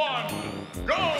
one, go!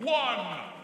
one.